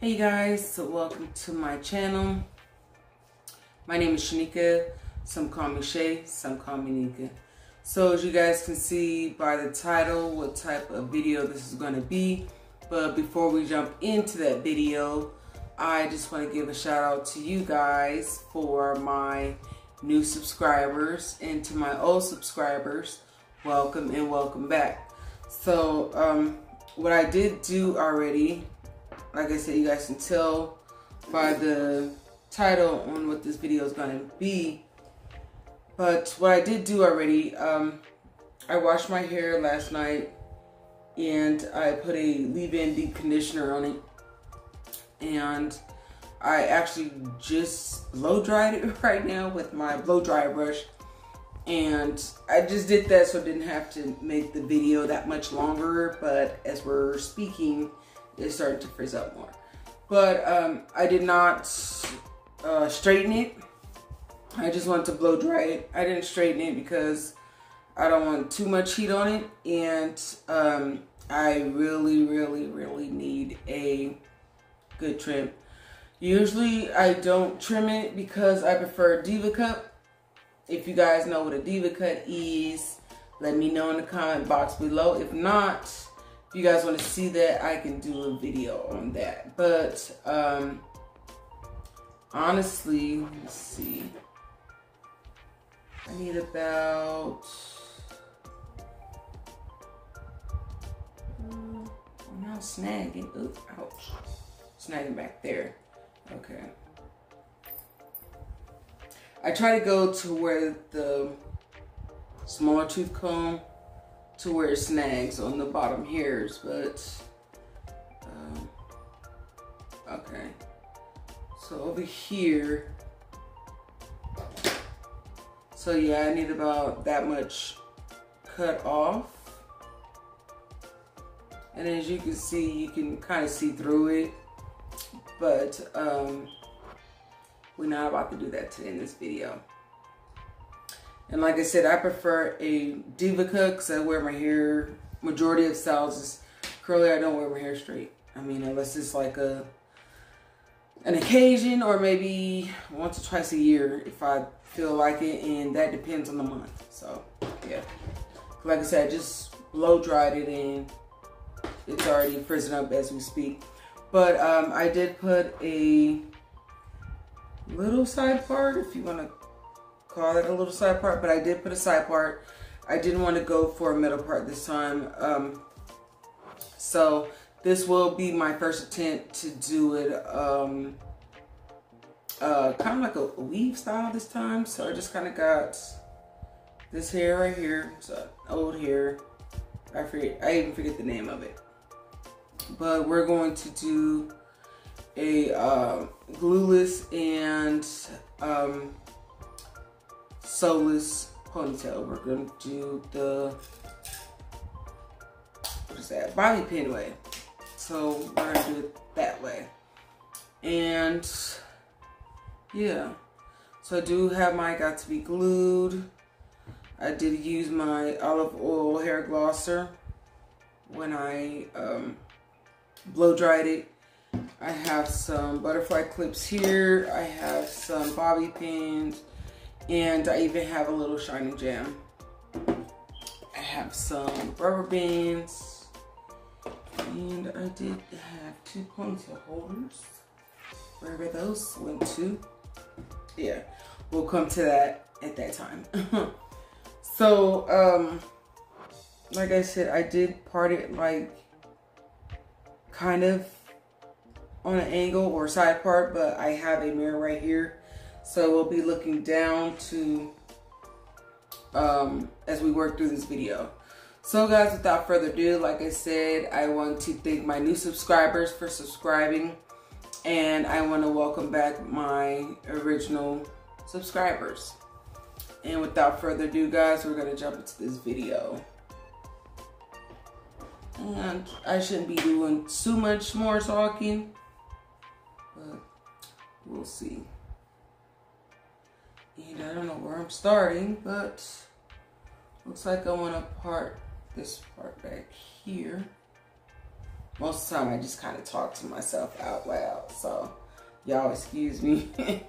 Hey guys, so welcome to my channel. My name is Shanika. Some call me Shay, some call me Nika. So as you guys can see by the title what type of video this is to be. But before we jump into that video, I just want to give a shout out to you guys for my new subscribers and to my old subscribers. Welcome and welcome back. So um, what I did do already like I said, you guys can tell by the title on what this video is going to be. But what I did do already, um, I washed my hair last night and I put a leave-in deep conditioner on it. And I actually just blow dried it right now with my blow dry brush. And I just did that so I didn't have to make the video that much longer. But as we're speaking, it started to frizz up more. But um, I did not uh, straighten it. I just wanted to blow dry it. I didn't straighten it because I don't want too much heat on it. And um, I really, really, really need a good trim. Usually I don't trim it because I prefer Deva Cut. If you guys know what a Deva Cut is, let me know in the comment box below. If not, if you guys want to see that, I can do a video on that. But um, honestly, let's see. I need about. I'm not snagging. Ooh, ouch. Snagging back there. Okay. I try to go to where the smaller tooth comb to where it snags on the bottom hairs, but um, okay. So over here, so yeah, I need about that much cut off. And as you can see, you can kind of see through it, but um, we're not about to do that today in this video. And like I said, I prefer a Deva cut because I wear my hair, majority of styles is curly. I don't wear my hair straight. I mean, unless it's like a an occasion or maybe once or twice a year if I feel like it. And that depends on the month. So, yeah. Like I said, I just blow dried it and it's already frizzing up as we speak. But um, I did put a little side part, if you want to call it a little side part, but I did put a side part. I didn't want to go for a middle part this time. Um, so this will be my first attempt to do it um, uh, kind of like a weave style this time. So I just kind of got this hair right here. It's an old hair. I forget, I even forget the name of it. But we're going to do a uh, glueless and um, sewless ponytail. We're to do the, what is that, bobby pin way. So we're to do it that way. And yeah, so I do have my got to be glued. I did use my olive oil hair glosser when I um, blow dried it. I have some butterfly clips here. I have some bobby pins. And I even have a little Shine 'n Jam. I have some rubber bands. And I did have two ponytail holders. Wherever those went to. Yeah, we'll come to that at that time. so, um, like I said, I did part it like kind of on an angle or side part, but I have a mirror right here so we'll be looking down to, um, as we work through this video. So guys, without further ado, like I said, I want to thank my new subscribers for subscribing. And I want to welcome back my original subscribers. And without further ado, guys, we're going to jump into this video. And I shouldn't be doing too much more talking, but we'll see. And I don't know where I'm starting, but looks like I want to part this part back here. most of the time I just kind of talk to myself out loud. So y'all excuse me.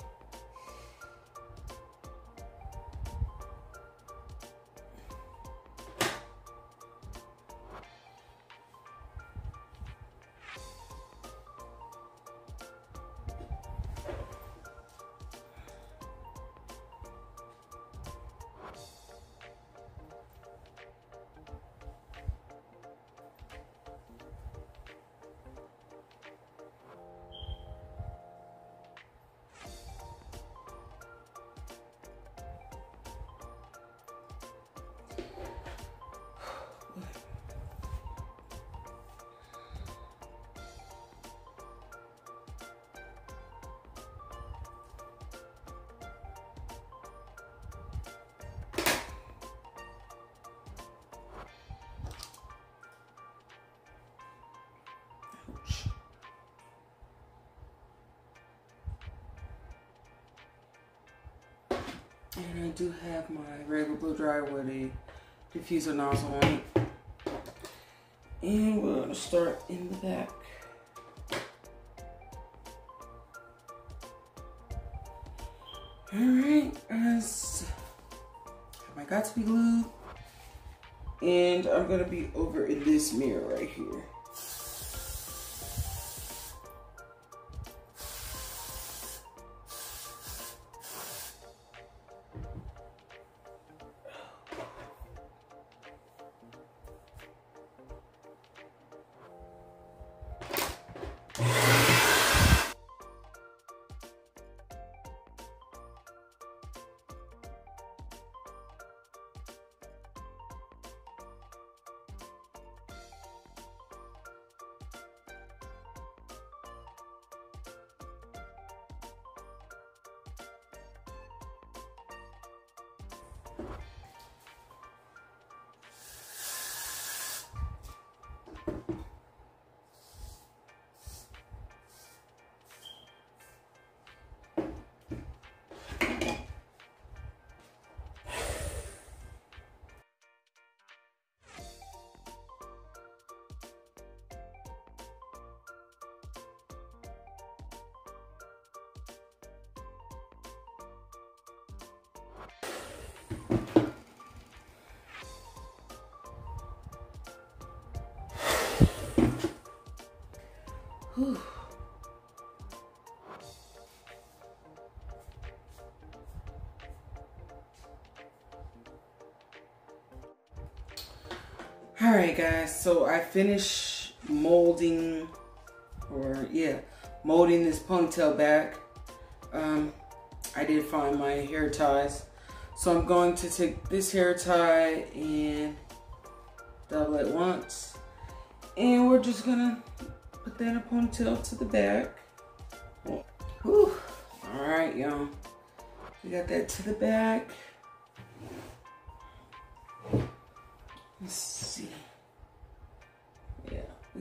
And I do have my regular blow dryer with a diffuser nozzle on it. And we're gonna start in the back. All right, as my got to be glued. And I'm gonna be over in this mirror right here. Right, guys, so I finished molding, or yeah, molding this ponytail back. Um, I did find my hair ties. So I'm going to take this hair tie and double it once. And we're just gonna put that in a ponytail to the back. Whew. All right, y'all. We got that to the back. Let's see.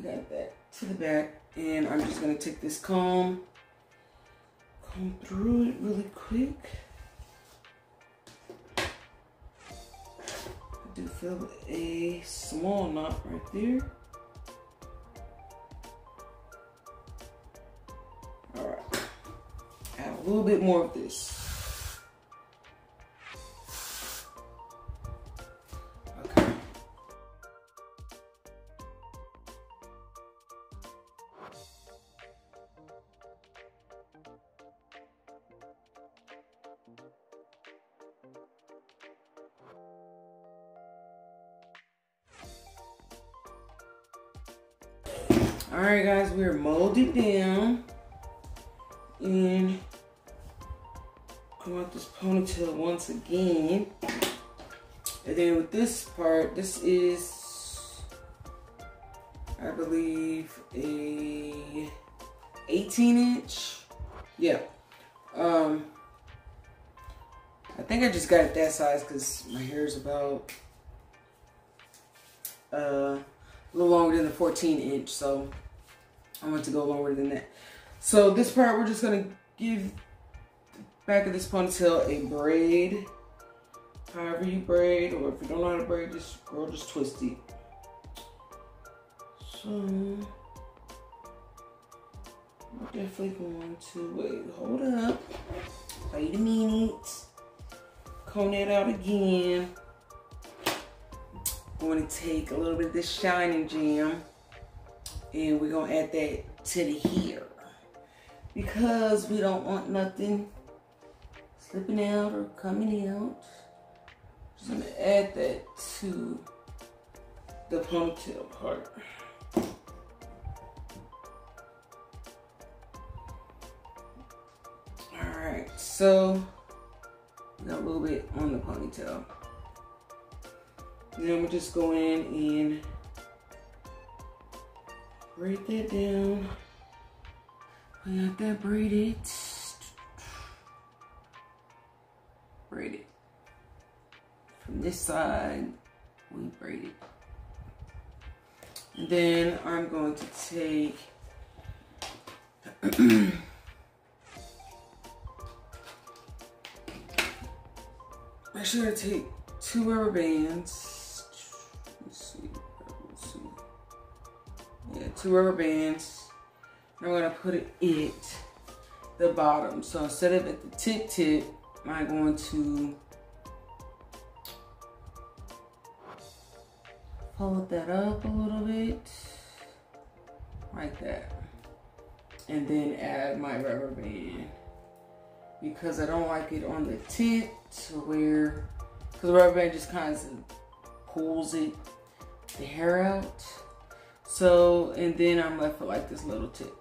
Got that to the back. And I'm just gonna take this comb, comb through it really quick. I do feel a small knot right there. All right. Add a little bit more of this. We're down. And come out this ponytail once again. And then with this part, this is, I believe, a 18 inch. Yeah. Um, I think I just got it that size because my hair is about uh, a little longer than the 14 inch. So I want to go longer than that. So this part, we're just to give the back of this ponytail a braid. However you braid, or if you don't know how to braid, just girl, just twist it. So definitely going to wait. Hold up. Wait a minute. Comb that out again. going to take a little bit of this Shine 'n Jam and we're gonna add that to the hair because we don't want nothing slipping out or coming out. Just gonna add that to the ponytail part. Alright, so got a little bit on the ponytail. Then we're just go in and braid that down. We got that braided. Braid it. From this side, we braid it. And then I'm going to take I should take two rubber bands. Two rubber bands. I'm gonna put it at the bottom. So instead of at the tip tip, I'm going to fold that up a little bit, like that. And then add my rubber band because I don't like it on the tip to where, because the rubber band just kind of pulls it, the hair out. So, and then I'm left with like this little tip.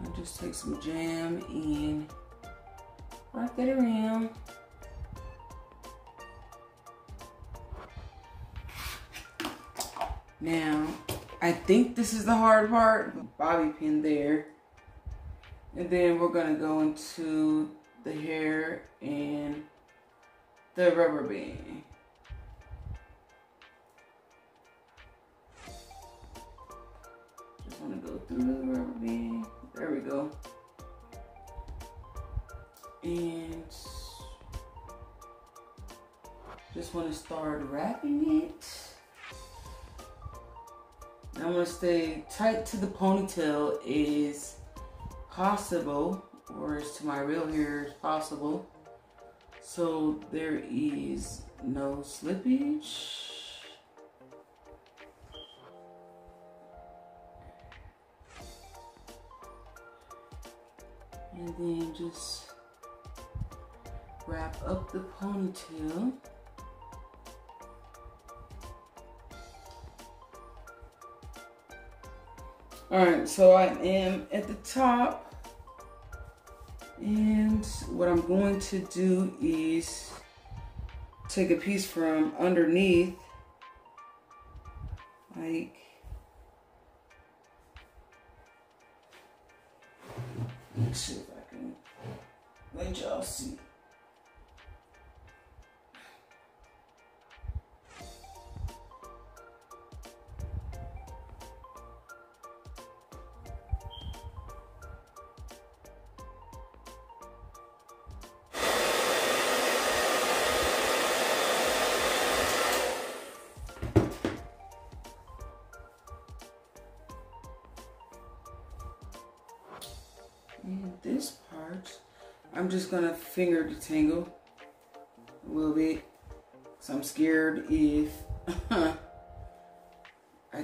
I just take some jam and wrap that around. Now, I think this is the hard part. Bobby pin there. And then we're gonna go into the hair and the rubber band. Just wanna go through the rubber band. There we go. And just wanna start wrapping it. I'm gonna stay tight to the ponytail as possible, or as to my real hair as possible. So there is no slippage. And then just wrap up the ponytail. All right, so I am at the top. And what I'm going to do is take a piece from underneath, like, let's see if I can let y'all see. I'm just gonna finger detangle a little bit. So I'm scared if I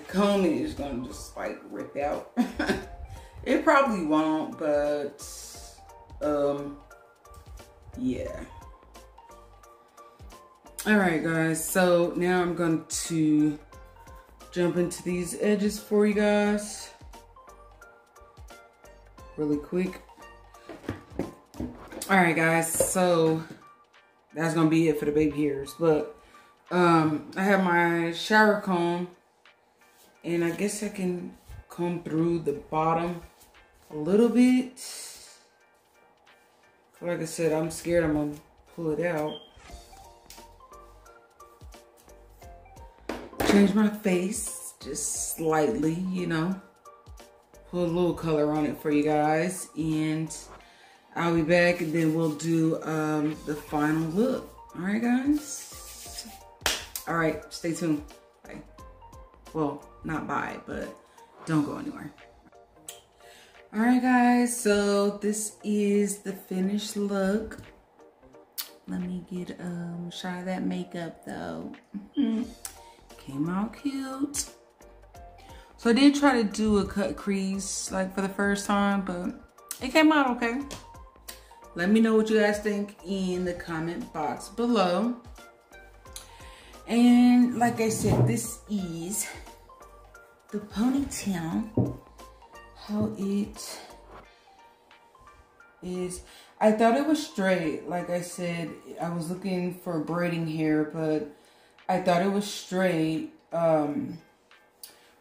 comb it, it's gonna just like rip out. it probably won't, but um, yeah. All right, guys, so now I'm going to jump into these edges for you guys really quick. All right, guys, so that's gonna be it for the baby hairs. But um, I have my shower comb, and I guess I can comb through the bottom a little bit. Like I said, I'm scared I'm gonna pull it out. Change my face just slightly, you know put a little color on it for you guys. And I'll be back and then we'll do um, the final look. All right, guys? All right, stay tuned. Bye. Well, not buy, but don't go anywhere. All right, guys, so this is the finished look. Let me get um, shot of that makeup though. Came out cute. So I did try to do a cut crease like for the first time, but it came out okay. Let me know what you guys think in the comment box below. And like I said, this is the ponytail how it is. I thought it was straight. Like I said, I was looking for braiding hair, but I thought it was straight. Um,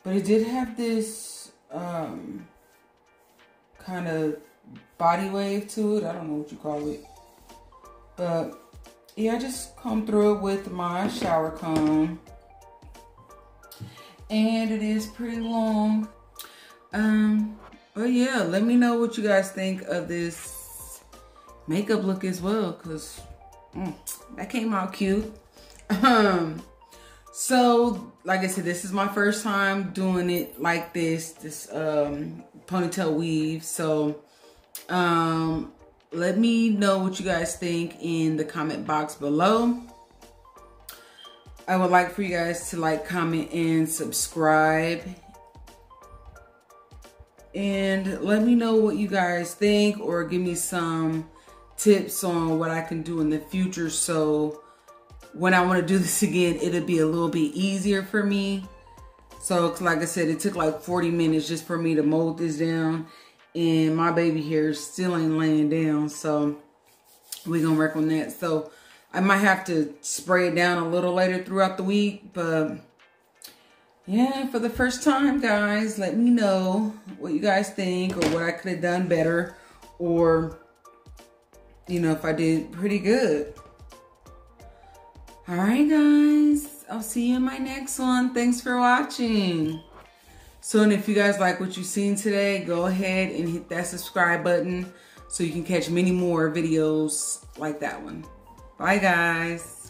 but it did have this um, kind of body wave to it. I don't know what you call it. But yeah, I just come through it with my shower comb. And it is pretty long. Um, but yeah, let me know what you guys think of this makeup look as well, because mm, that came out cute. Um, so, like I said, this is my first time doing it like this, this um, ponytail weave. So, um, let me know what you guys think in the comment box below. I would like for you guys to like, comment, and subscribe. And let me know what you guys think or give me some tips on what I can do in the future. So when I want to do this again it'll be a little bit easier for me. So like I said it took like 40 minutes just for me to mold this down and my baby hair still ain't laying down so we're gonna work on that so I might have to spray it down a little later throughout the week but yeah, for the first time, guys, let me know what you guys think or what I could have done better or, you know, if I did pretty good. All right, guys, I'll see you in my next one. Thanks for watching. So, and if you guys like what you've seen today, go ahead and hit that subscribe button so you can catch many more videos like that one. Bye, guys.